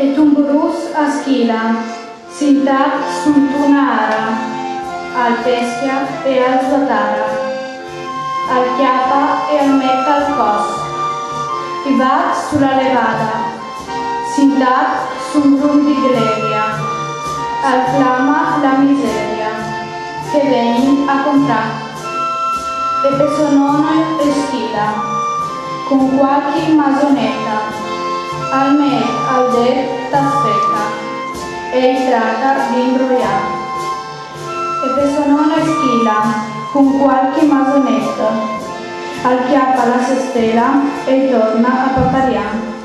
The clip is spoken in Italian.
e tumburus a schila, sintac sunt un'ara, al peschia e al svatara, al chiapa e al metta al cos, i va sulla levada, sintac sunt rum di greria, al flama la miseria, che venin a comprare, e personone e schila, con qualche masonetta, al me, al de, t'aspetta, e tratta di imbrogliare. E personone schila, con qualche masonetto, al chiappa la sestela e torna a papariare.